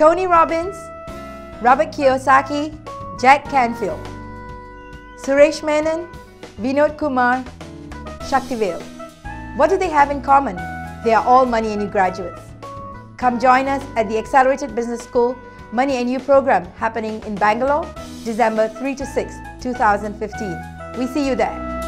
Tony Robbins, Robert Kiyosaki, Jack Canfield, Suresh Menon, Vinod Kumar, Shaktivel. What do they have in common? They are all Money and You graduates. Come join us at the Excellerated Business School Money and You program happening in Bangalore, December 3 to 6, 2015. We see you there.